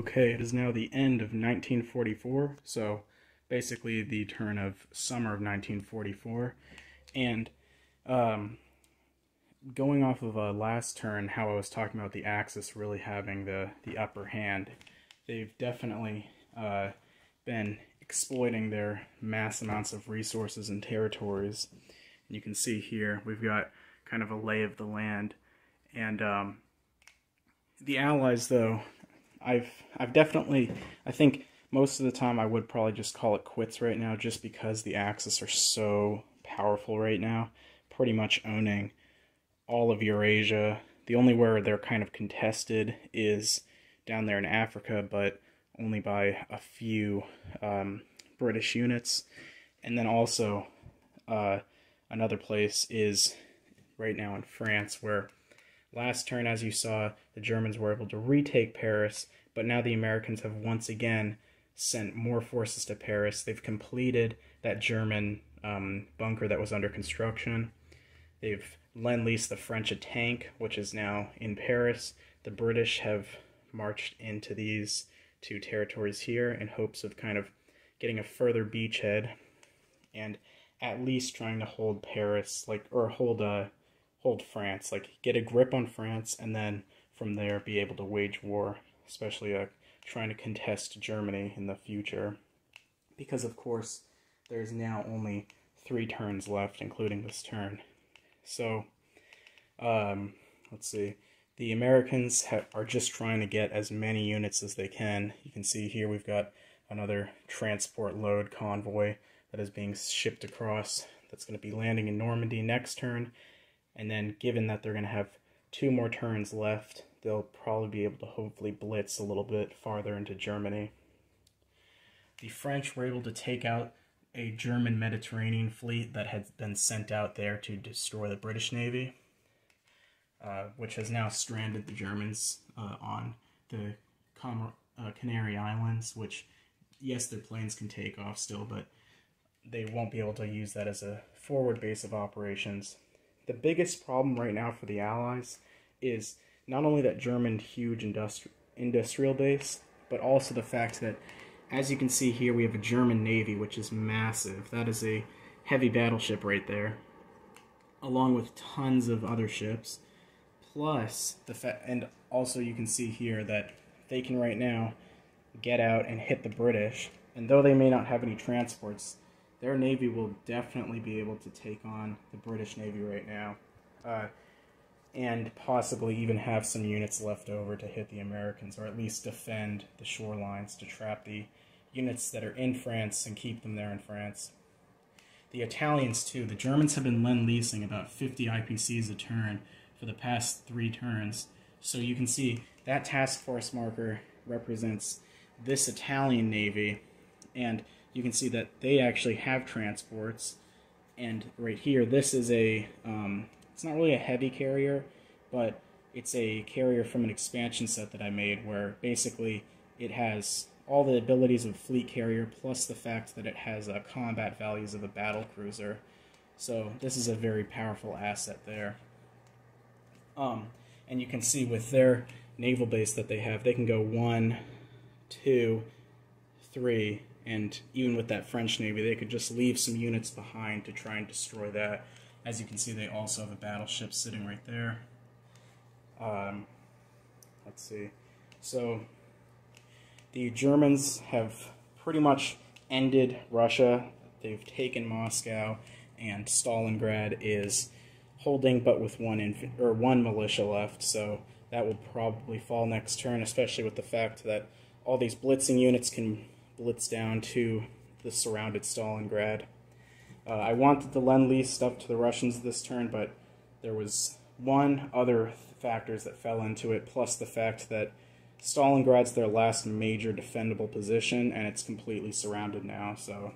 Okay, it is now the end of 1944, so basically the turn of summer of 1944. And um, going off of a last turn, how I was talking about the Axis really having the, the upper hand, they've definitely uh, been exploiting their mass amounts of resources and territories. And you can see here, we've got kind of a lay of the land. And um, the Allies, though, I've I've definitely I think most of the time I would probably just call it quits right now just because the Axis are so powerful right now, pretty much owning all of Eurasia. The only where they're kind of contested is down there in Africa, but only by a few um, British units. And then also uh, another place is right now in France where Last turn, as you saw, the Germans were able to retake Paris, but now the Americans have once again sent more forces to Paris. They've completed that German um, bunker that was under construction. They've lend leased the French a tank, which is now in Paris. The British have marched into these two territories here in hopes of kind of getting a further beachhead and at least trying to hold Paris, like, or hold uh, hold France, like get a grip on France, and then from there be able to wage war, especially uh, trying to contest Germany in the future. Because, of course, there's now only three turns left, including this turn. So, um, let's see. The Americans ha- are just trying to get as many units as they can. You can see here we've got another transport load convoy that is being shipped across that's going to be landing in Normandy next turn and then given that they're going to have two more turns left, they'll probably be able to hopefully blitz a little bit farther into Germany. The French were able to take out a German Mediterranean fleet that had been sent out there to destroy the British Navy, uh, which has now stranded the Germans uh, on the Com- uh, Canary Islands, which, yes, their planes can take off still, but they won't be able to use that as a forward base of operations the biggest problem right now for the Allies is not only that German huge industri- industrial base, but also the fact that, as you can see here, we have a German navy which is massive. That is a heavy battleship right there, along with tons of other ships. Plus the fa- and also you can see here that they can right now get out and hit the British, and though they may not have any transports, their navy will definitely be able to take on the British Navy right now, uh, and possibly even have some units left over to hit the Americans, or at least defend the shorelines to trap the units that are in France and keep them there in France. The Italians, too. The Germans have been lend leasing about 50 IPCs a turn for the past three turns. So you can see that task force marker represents this Italian navy, and you can see that they actually have transports. And right here, this is a, um, it's not really a heavy carrier, but it's a carrier from an expansion set that I made where basically it has all the abilities of a fleet carrier plus the fact that it has uh, combat values of a battle cruiser. So this is a very powerful asset there. Um, and you can see with their naval base that they have, they can go one, two, three, and even with that French Navy, they could just leave some units behind to try and destroy that. As you can see, they also have a battleship sitting right there. Um, let's see. So the Germans have pretty much ended Russia. They've taken Moscow, and Stalingrad is holding, but with one inf- or one militia left. So that will probably fall next turn, especially with the fact that all these blitzing units can blitz down to the surrounded Stalingrad. Uh, I wanted to lend lease stuff to the Russians this turn, but there was one other factors that fell into it, plus the fact that Stalingrad's their last major defendable position, and it's completely surrounded now. So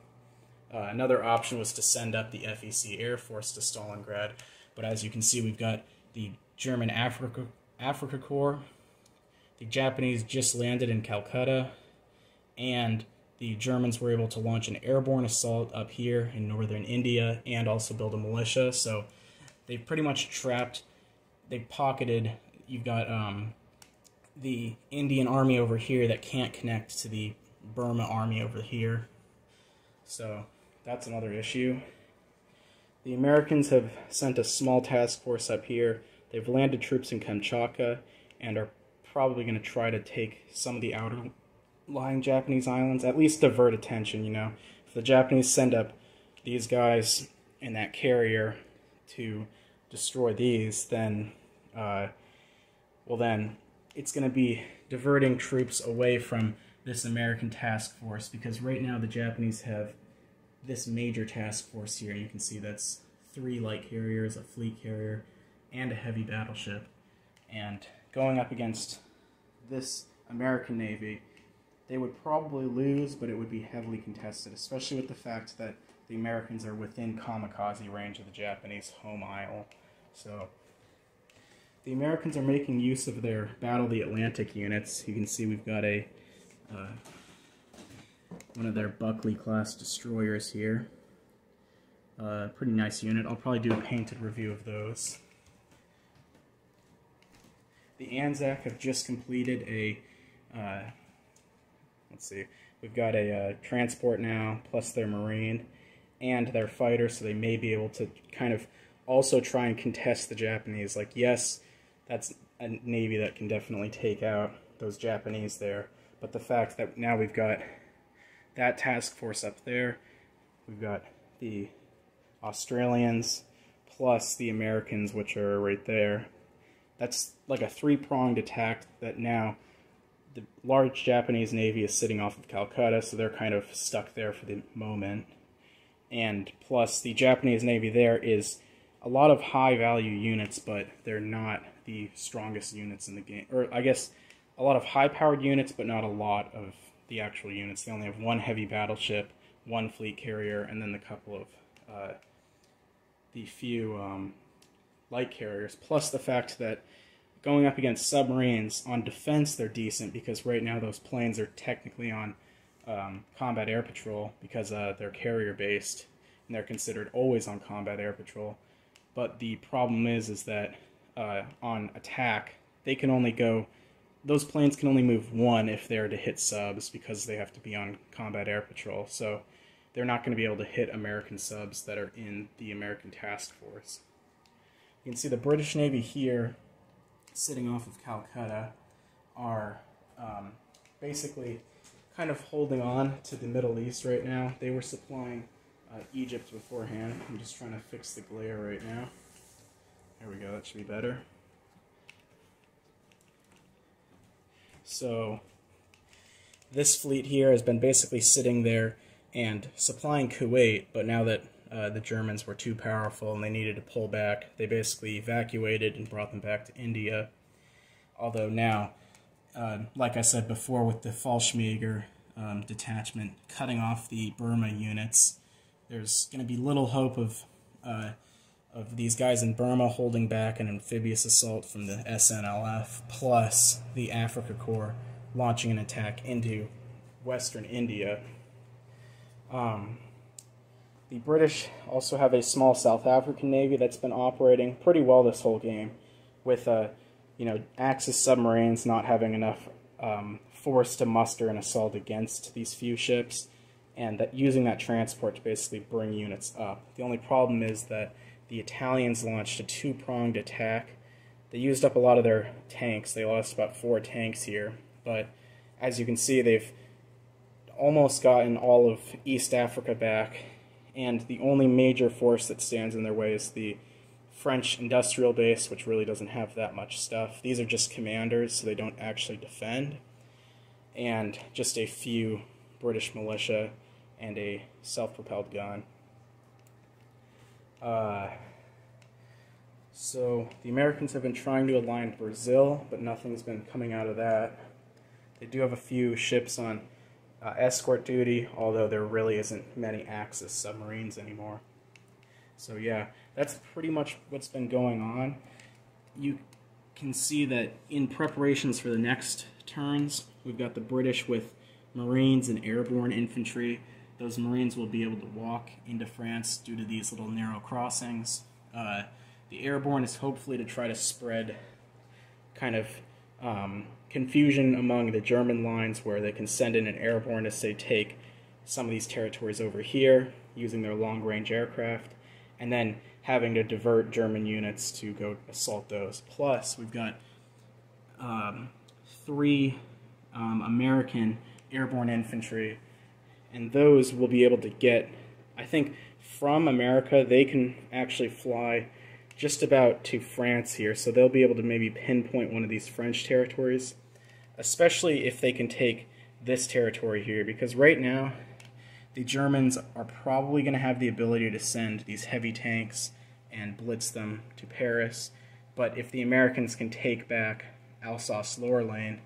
uh, another option was to send up the FEC Air Force to Stalingrad, but as you can see, we've got the German Africa Afrika Korps. The Japanese just landed in Calcutta, and the Germans were able to launch an airborne assault up here in northern India and also build a militia. So they've pretty much trapped, they pocketed, you've got um, the Indian army over here that can't connect to the Burma army over here. So that's another issue. The Americans have sent a small task force up here. They've landed troops in Kamchatka and are probably going to try to take some of the outer lying Japanese islands, at least divert attention, you know. If the Japanese send up these guys in that carrier to destroy these, then, uh, well, then it's going to be diverting troops away from this American task force because right now the Japanese have this major task force here. You can see that's three light carriers, a fleet carrier, and a heavy battleship. And going up against this American Navy, they would probably lose, but it would be heavily contested, especially with the fact that the Americans are within kamikaze range of the Japanese home isle. So the Americans are making use of their Battle of the Atlantic units. You can see we've got a uh, one of their Buckley class destroyers here. Uh, pretty nice unit. I'll probably do a painted review of those. The Anzac have just completed a, uh, let's see, we've got a uh, transport now, plus their Marine, and their fighter, so they may be able to kind of also try and contest the Japanese. Like, yes, that's a Navy that can definitely take out those Japanese there, but the fact that now we've got that task force up there, we've got the Australians, plus the Americans, which are right there, that's like a three pronged attack that now the large Japanese navy is sitting off of Calcutta, so they're kind of stuck there for the moment. And plus, the Japanese navy there is a lot of high value units, but they're not the strongest units in the game. Or I guess a lot of high powered units, but not a lot of the actual units. They only have one heavy battleship, one fleet carrier, and then the couple of uh, the few um, light carriers, plus the fact that going up against submarines on defense, they're decent because right now those planes are technically on um, combat air patrol because uh, they're carrier based and they're considered always on combat air patrol. But the problem is, is that uh, on attack, they can only go. Those planes can only move one if they're to hit subs because they have to be on combat air patrol. So they're not going to be able to hit American subs that are in the American task force. You can see the British Navy here, sitting off of Calcutta, are um, basically kind of holding on to the Middle East right now. They were supplying uh, Egypt beforehand. I'm just trying to fix the glare right now. There we go, that should be better. So, this fleet here has been basically sitting there and supplying Kuwait, but now that uh, the Germans were too powerful and they needed to pull back. They basically evacuated and brought them back to India. Although now, uh, like I said before, with the Fallschirmjäger um, detachment cutting off the Burma units, there's going to be little hope of uh, of these guys in Burma holding back an amphibious assault from the SNLF, plus the Africa Corps launching an attack into Western India. Um, the British also have a small South African navy that's been operating pretty well this whole game, with uh, you know Axis submarines not having enough um, force to muster an assault against these few ships, and that using that transport to basically bring units up. The only problem is that the Italians launched a two-pronged attack. They used up a lot of their tanks. They lost about four tanks here, but as you can see, they've almost gotten all of East Africa back and the only major force that stands in their way is the French industrial base, which really doesn't have that much stuff. These are just commanders, so they don't actually defend, and just a few British militia and a self-propelled gun. Uh, so the Americans have been trying to align Brazil, but nothing's been coming out of that. They do have a few ships on uh, escort duty, although there really isn't many Axis submarines anymore. So yeah, that's pretty much what's been going on. You can see that in preparations for the next turns, we've got the British with Marines and airborne infantry. Those Marines will be able to walk into France due to these little narrow crossings. Uh, the airborne is hopefully to try to spread kind of um, confusion among the German lines where they can send in an airborne to say take some of these territories over here using their long range aircraft, and then having to divert German units to go assault those. Plus, we've got um, three um, American airborne infantry, and those will be able to get, I think, from America, they can actually fly just about to France here, so they'll be able to maybe pinpoint one of these French territories, especially if they can take this territory here, because right now the Germans are probably going to have the ability to send these heavy tanks and blitz them to Paris, but if the Americans can take back Alsace-Lorraine,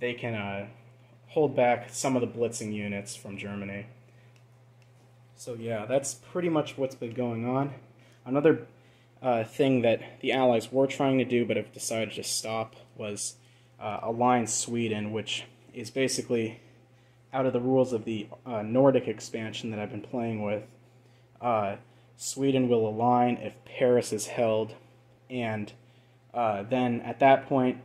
they can uh, hold back some of the blitzing units from Germany. So yeah, that's pretty much what's been going on. Another uh, thing that the Allies were trying to do but have decided to stop was uh, align Sweden, which is basically out of the rules of the uh, Nordic expansion that I've been playing with. Uh, Sweden will align if Paris is held, and uh, then at that point,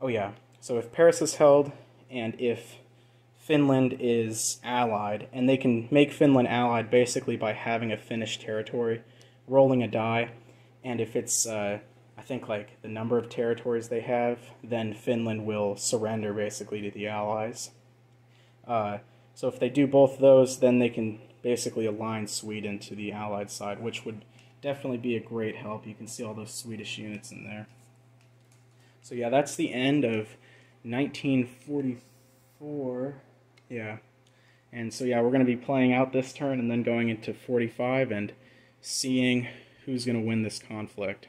oh yeah, so if Paris is held and if Finland is allied, and they can make Finland allied basically by having a Finnish territory, rolling a die, and if it's uh, I think like the number of territories they have, then Finland will surrender basically to the Allies. Uh, so if they do both those, then they can basically align Sweden to the Allied side, which would definitely be a great help. You can see all those Swedish units in there. So yeah, that's the end of 1944. Yeah. And so yeah, we're going to be playing out this turn and then going into 45 and seeing who's going to win this conflict.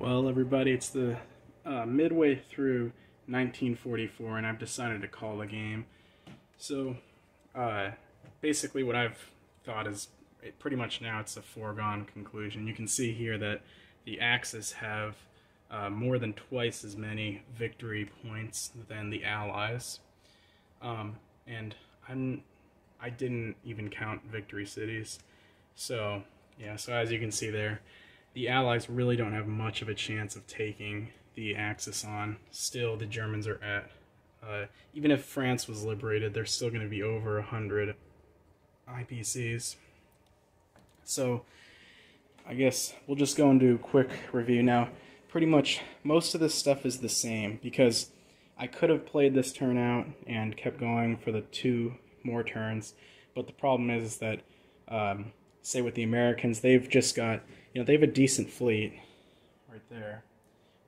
Well, everybody, it's the uh, midway through 1944, and I've decided to call the game. So, uh, basically, what I've thought is pretty much now it's a foregone conclusion. You can see here that the Axis have uh, more than twice as many victory points than the Allies, um, and I'm I didn't even count victory cities, so yeah, so as you can see there, the Allies really don't have much of a chance of taking the Axis on. Still, the Germans are at, uh, even if France was liberated, they're still going to be over 100 IPCs. So, I guess we'll just go into a quick review now. Pretty much most of this stuff is the same because I could have played this turn out and kept going for the two more turns, but the problem is that um, say with the Americans, they've just got, you know, they have a decent fleet right there,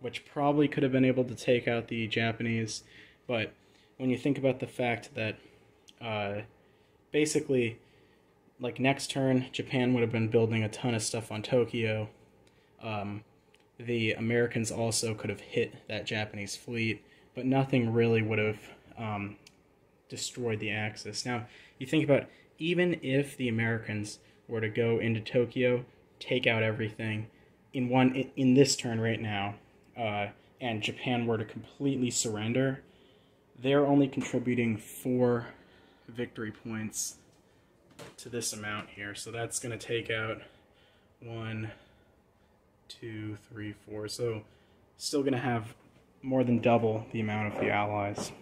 which probably could have been able to take out the Japanese. But when you think about the fact that uh, basically, like next turn, Japan would have been building a ton of stuff on Tokyo. Um, the Americans also could have hit that Japanese fleet, but nothing really would have um, destroyed the Axis. Now, you think about even if the Americans were to go into Tokyo, take out everything in one in this turn right now, uh, and Japan were to completely surrender, they're only contributing four victory points to this amount here. So that's going to take out one, two, three, four. So still going to have more than double the amount of the allies.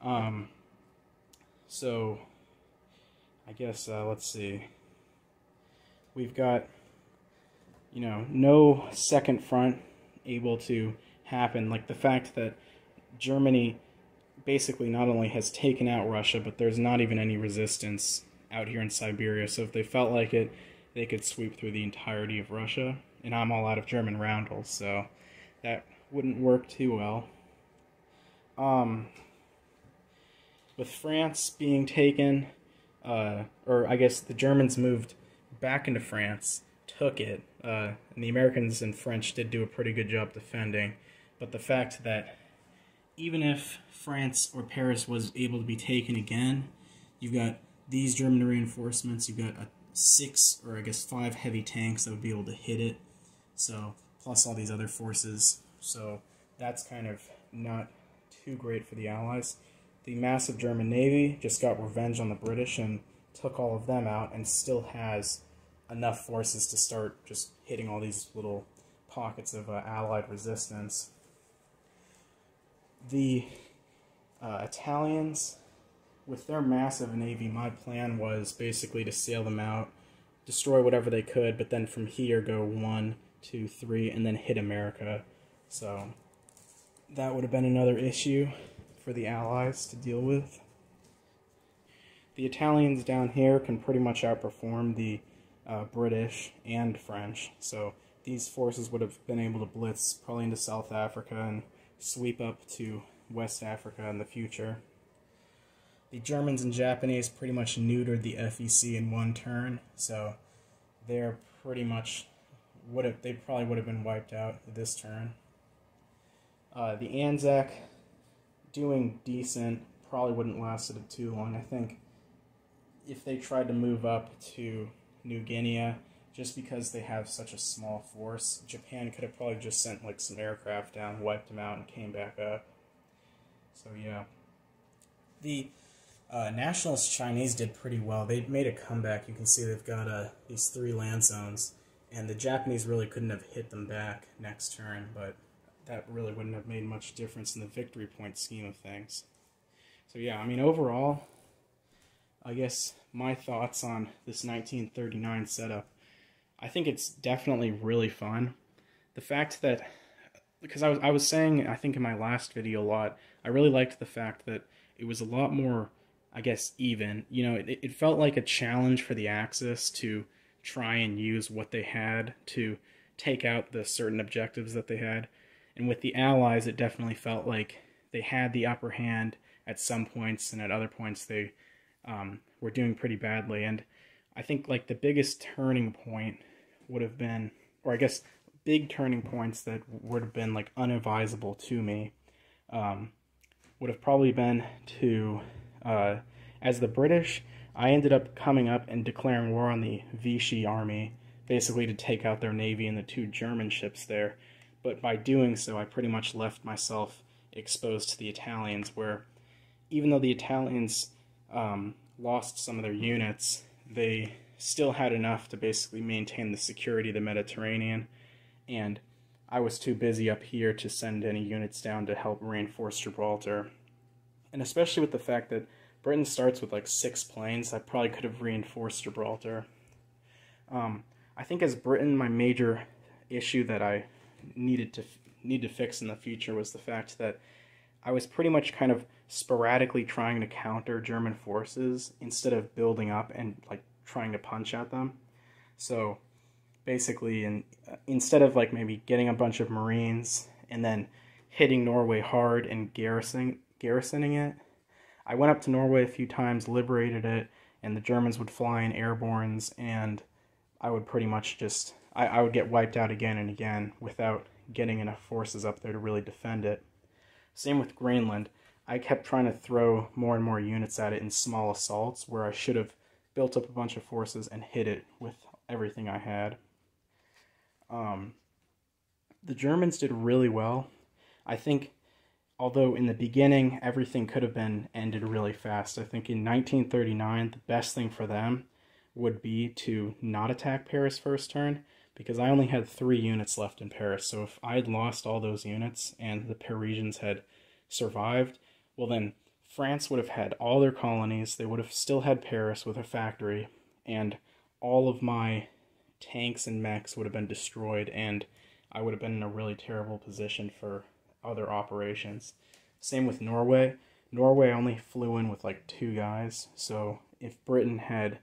Um, so I guess uh, let's see we've got, you know, no second front able to happen. Like the fact that Germany basically not only has taken out Russia, but there's not even any resistance out here in Siberia. So if they felt like it, they could sweep through the entirety of Russia. And I'm all out of German roundels, so that wouldn't work too well. Um, with France being taken, uh, or I guess the Germans moved back into France, took it, uh, and the Americans and French did do a pretty good job defending. But the fact that even if France or Paris was able to be taken again, you've got these German reinforcements, you've got a six or I guess five heavy tanks that would be able to hit it. So plus all these other forces. So that's kind of not too great for the Allies. The massive German Navy just got revenge on the British and took all of them out and still has enough forces to start just hitting all these little pockets of uh, Allied resistance. the uh, Italians, with their massive navy, my plan was basically to sail them out, destroy whatever they could, but then from here go one, two, three, and then hit America. So that would have been another issue for the Allies to deal with. The Italians down here can pretty much outperform the uh, British and French, so these forces would have been able to blitz probably into South Africa and sweep up to West Africa in the future. The Germans and Japanese pretty much neutered the FEC in one turn, so they're pretty much would have they probably would have been wiped out this turn. Uh, the Anzac doing decent probably wouldn't lasted too long. I think if they tried to move up to New Guinea, just because they have such a small force, Japan could have probably just sent like some aircraft down, wiped them out, and came back up. So yeah, the uh, nationalist Chinese did pretty well. They made a comeback. You can see they've got uh, these three land zones, and the Japanese really couldn't have hit them back next turn, but that really wouldn't have made much difference in the victory point scheme of things. So yeah, I mean overall, I guess my thoughts on this 1939 setup. I think it's definitely really fun. The fact that because I was I was saying I think in my last video a lot, I really liked the fact that it was a lot more I guess even. You know, it, it felt like a challenge for the Axis to try and use what they had to take out the certain objectives that they had. And with the Allies, it definitely felt like they had the upper hand at some points, and at other points they um, were doing pretty badly. And I think like the biggest turning point would have been, or I guess big turning points that would have been like unadvisable to me, um, would have probably been to, uh, as the British, I ended up coming up and declaring war on the Vichy army, basically to take out their navy and the two German ships there. But by doing so, I pretty much left myself exposed to the Italians, where even though the Italians um, lost some of their units, they still had enough to basically maintain the security of the Mediterranean. And I was too busy up here to send any units down to help reinforce Gibraltar. And especially with the fact that Britain starts with like six planes, I probably could have reinforced Gibraltar. Um, I think as Britain, my major issue that I needed to need to fix in the future was the fact that I was pretty much kind of sporadically trying to counter German forces instead of building up and like trying to punch at them. So basically, in, uh, instead of like maybe getting a bunch of Marines and then hitting Norway hard and garrisoning garrisoning it, I went up to Norway a few times, liberated it, and the Germans would fly in airbornes, and I would pretty much just I, I would get wiped out again and again without getting enough forces up there to really defend it. Same with Greenland. I kept trying to throw more and more units at it in small assaults where I should have built up a bunch of forces and hit it with everything I had. Um, the Germans did really well. I think, although in the beginning everything could have been ended really fast, I think in 1939 the best thing for them would be to not attack Paris first turn because I only had three units left in Paris. So if I had lost all those units and the Parisians had survived, well, then France would have had all their colonies. They would have still had Paris with a factory, and all of my tanks and mechs would have been destroyed, and I would have been in a really terrible position for other operations. Same with Norway. Norway only flew in with like two guys, so if Britain had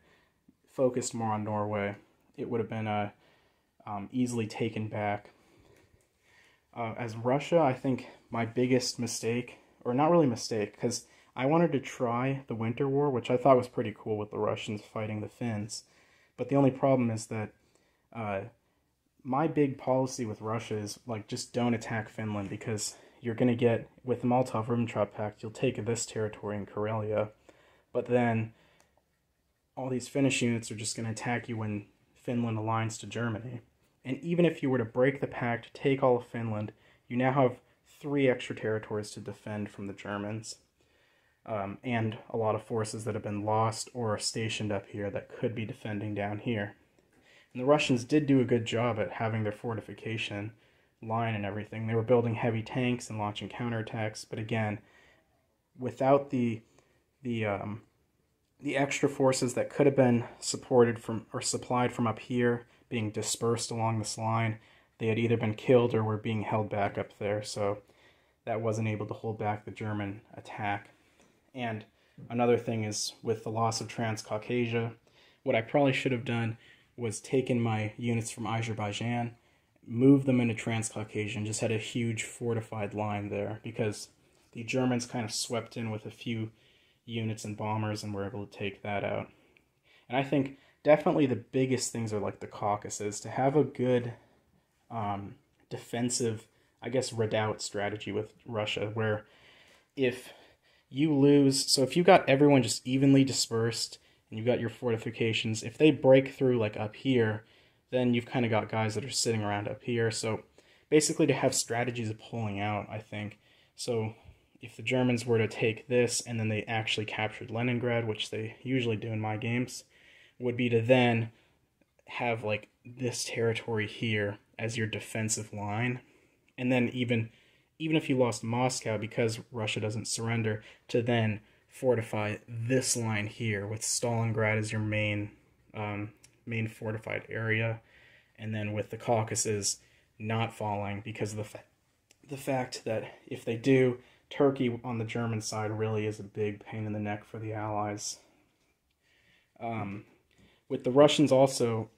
focused more on Norway, it would have been uh, um, easily taken back. Uh, as Russia, I think my biggest mistake, or not really mistake, because I wanted to try the Winter War, which I thought was pretty cool with the Russians fighting the Finns. But the only problem is that uh, my big policy with Russia is like just don't attack Finland because you're going to get, with the Molotov Ribbentrop Pact, you'll take this territory in Karelia. But then all these Finnish units are just going to attack you when Finland aligns to Germany. And even if you were to break the pact, take all of Finland, you now have three extra territories to defend from the Germans. Um, and a lot of forces that have been lost or stationed up here that could be defending down here. And the Russians did do a good job at having their fortification line and everything. They were building heavy tanks and launching counterattacks, but again, without the the um, the extra forces that could have been supported from or supplied from up here being dispersed along this line, they had either been killed or were being held back up there. So that wasn't able to hold back the German attack. And another thing is with the loss of Transcaucasia, what I probably should have done was taken my units from Azerbaijan, moved them into Transcaucasia, and just had a huge fortified line there because the Germans kind of swept in with a few units and bombers and were able to take that out. And I think definitely the biggest things are like the Caucasus to have a good um, defensive, I guess, redoubt strategy with Russia, where if you lose, so if you got everyone just evenly dispersed and you've got your fortifications, if they break through like up here, then you've kind of got guys that are sitting around up here. So basically, to have strategies of pulling out, I think. So if the Germans were to take this and then they actually captured Leningrad, which they usually do in my games, would be to then have like this territory here as your defensive line. And then even even if you lost Moscow because Russia doesn't surrender, to then fortify this line here with Stalingrad as your main um, main fortified area, and then with the Caucasus not falling because of the fa- the fact that if they do, Turkey on the German side really is a big pain in the neck for the Allies. Um, with the Russians also,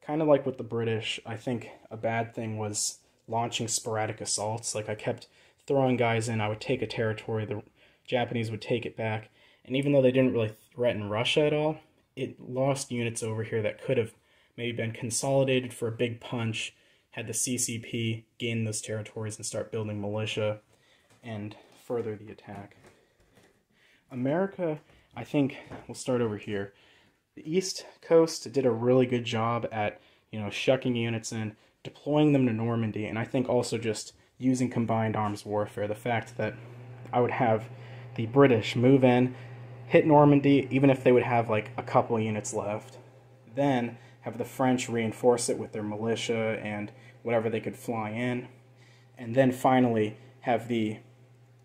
kind of like with the British, I think a bad thing was launching sporadic assaults. Like I kept throwing guys in, I would take a territory, the Japanese would take it back, and even though they didn't really threaten Russia at all, it lost units over here that could have maybe been consolidated for a big punch had the CCP gain those territories and start building militia and further the attack. America, I think, we'll start over here. The East Coast did a really good job at, you know, shucking units in, deploying them to Normandy, and I think also just using combined arms warfare. The fact that I would have the British move in, hit Normandy, even if they would have like a couple units left, then have the French reinforce it with their militia and whatever they could fly in, and then finally have the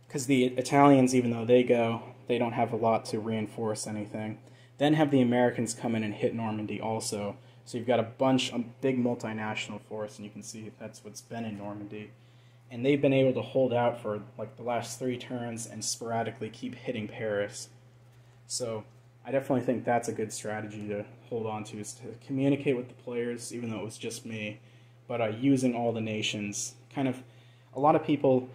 because the Italians, even though they go, they don't have a lot to reinforce anything. Then have the Americans come in and hit Normandy also. So you've got a bunch, of big multinational force, and you can see that's what's been in Normandy. And they've been able to hold out for like the last three turns and sporadically keep hitting Paris. So I definitely think that's a good strategy to hold on to is to communicate with the players, even though it was just me, but uh, using all the nations. Kind of, a lot of people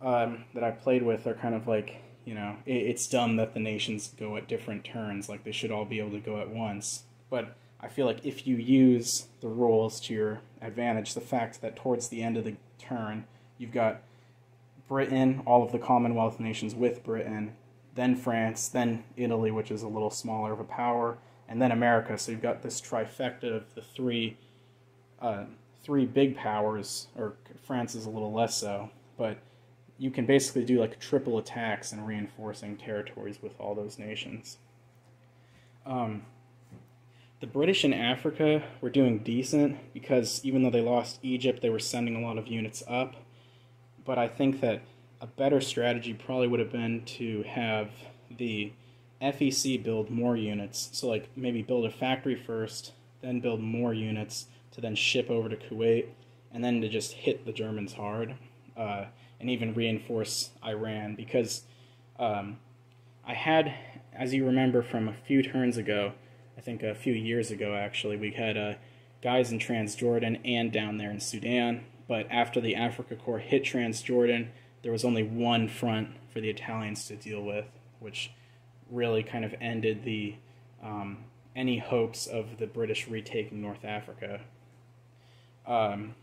um, that I played with are kind of like, you know, it, it's dumb that the nations go at different turns. Like they should all be able to go at once. But I feel like if you use the rules to your advantage, the fact that towards the end of the turn you've got Britain, all of the Commonwealth nations with Britain, then France, then Italy, which is a little smaller of a power, and then America. So you've got this trifecta of the three, uh, three big powers, or France is a little less so, but you can basically do like triple attacks and reinforcing territories with all those nations. Um, the British in Africa were doing decent because even though they lost Egypt, they were sending a lot of units up. But I think that a better strategy probably would have been to have the FEC build more units. So, like, maybe build a factory first, then build more units to then ship over to Kuwait, and then to just hit the Germans hard. Uh, and even reinforce Iran because um, I had, as you remember from a few turns ago, I think a few years ago actually, we had uh, guys in Transjordan and down there in Sudan. But after the Africa Corps hit Transjordan, there was only one front for the Italians to deal with, which really kind of ended the um, any hopes of the British retaking North Africa. Um,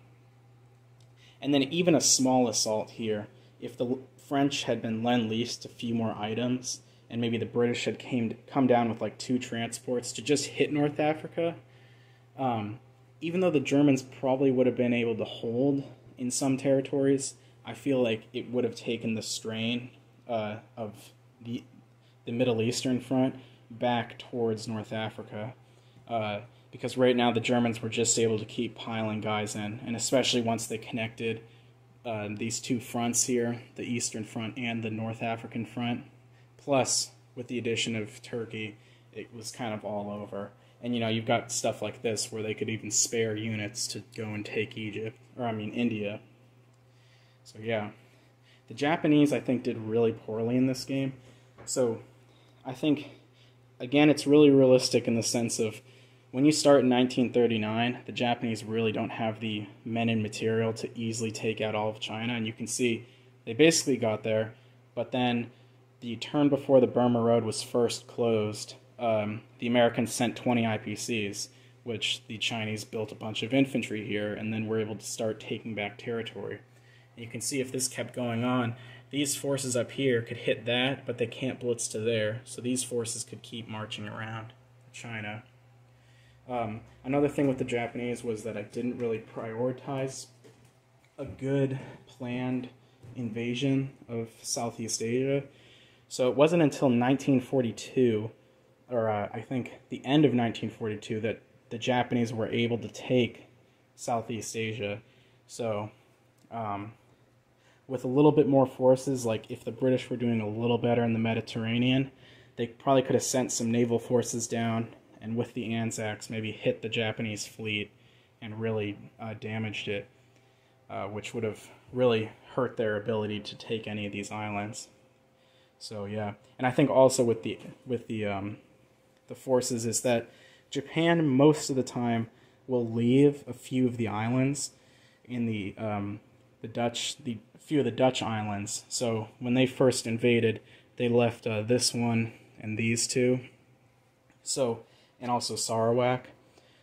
and then even a small assault here, if the French had been lend leased a few more items, and maybe the British had came come down with like two transports to just hit North Africa, um, even though the Germans probably would have been able to hold in some territories, I feel like it would have taken the strain uh, of the the Middle Eastern front back towards North Africa, uh, because right now the Germans were just able to keep piling guys in, and especially once they connected uh, these two fronts here, the Eastern Front and the North African Front, plus with the addition of Turkey, it was kind of all over. And you know, you've got stuff like this where they could even spare units to go and take Egypt, or I mean India. So yeah, the Japanese I think did really poorly in this game. So I think again it's really realistic in the sense of when you start in 1939, the Japanese really don't have the men and material to easily take out all of China, and you can see they basically got there, but then the turn before the Burma Road was first closed, um, the Americans sent 20 IPCs, which the Chinese built a bunch of infantry here, and then were able to start taking back territory. And you can see if this kept going on, these forces up here could hit that, but they can't blitz to there, so these forces could keep marching around China. Um, another thing with the Japanese was that I didn't really prioritize a good planned invasion of Southeast Asia. So it wasn't until 1942, or uh, I think the end of 1942, that the Japanese were able to take Southeast Asia. So, um, with a little bit more forces, like if the British were doing a little better in the Mediterranean, they probably could have sent some naval forces down and with the Anzacs maybe hit the Japanese fleet and really uh, damaged it, uh, which would have really hurt their ability to take any of these islands. So yeah, and I think also with the with the um, the forces is that Japan most of the time will leave a few of the islands in the um, the Dutch the few of the Dutch islands. So when they first invaded, they left uh, this one and these two. So and also Sarawak.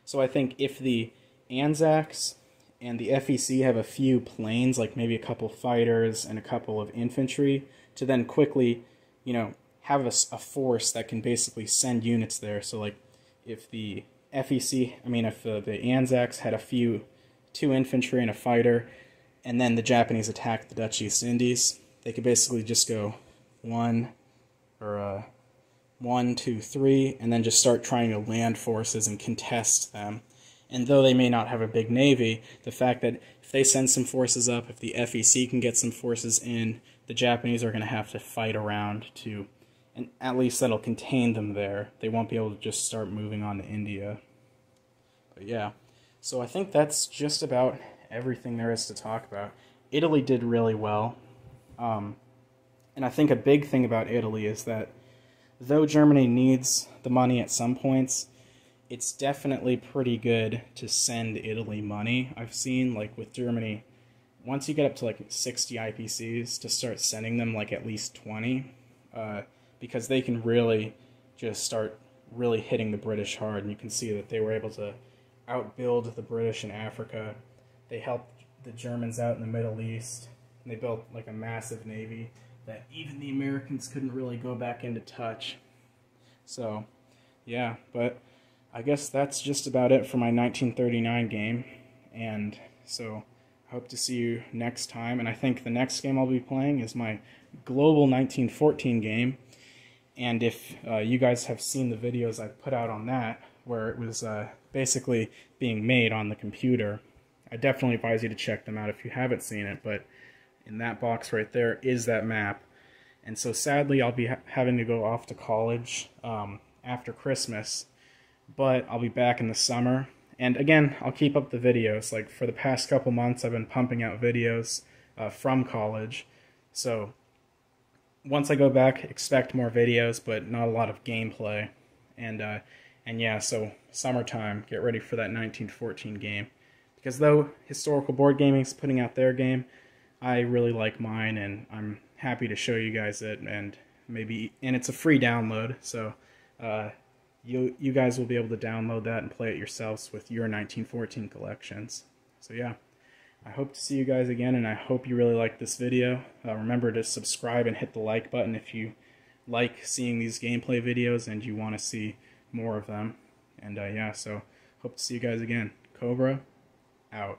So I think if the Anzacs and the FEC have a few planes, like maybe a couple fighters and a couple of infantry, to then quickly, you know, have a, a force that can basically send units there. So like if the FEC, I mean if the, the Anzacs had a few, two infantry and a fighter, and then the Japanese attacked the Dutch East Indies, they could basically just go one or uh, one, two, three, and then just start trying to land forces and contest them. And though they may not have a big navy, the fact that if they send some forces up, if the FEC can get some forces in, the Japanese are going to have to fight around to, and at least that'll contain them there. They won't be able to just start moving on to India. But yeah, so I think that's just about everything there is to talk about. Italy did really well. Um, and I think a big thing about Italy is that though Germany needs the money at some points, it's definitely pretty good to send Italy money. I've seen, like, with Germany, once you get up to, like, 60 IPCs, to start sending them, like, at least 20, uh, because they can really just start really hitting the British hard, and you can see that they were able to outbuild the British in Africa. They helped the Germans out in the Middle East, and they built, like, a massive navy that even the Americans couldn't really go back into touch. So, yeah, but I guess that's just about it for my 1939 game. And so, hope to see you next time. And I think the next game I'll be playing is my Global 1914 game. And if uh, you guys have seen the videos I put out on that, where it was uh, basically being made on the computer, I definitely advise you to check them out if you haven't seen it. But in that box right there is that map. And so sadly, I'll be ha having to go off to college um, after Christmas, but I'll be back in the summer. And again, I'll keep up the videos. Like for the past couple months, I've been pumping out videos uh, from college. So once I go back, expect more videos, but not a lot of gameplay. And uh, and yeah, so summertime, get ready for that 1914 game. Because though historical board gaming is putting out their game, I really like mine, and I'm happy to show you guys it. And maybe, and it's a free download, so uh, you you guys will be able to download that and play it yourselves with your 1914 collections. So yeah, I hope to see you guys again, and I hope you really like this video. Uh, remember to subscribe and hit the like button if you like seeing these gameplay videos and you want to see more of them. And uh, yeah, so hope to see you guys again. Cobra, out.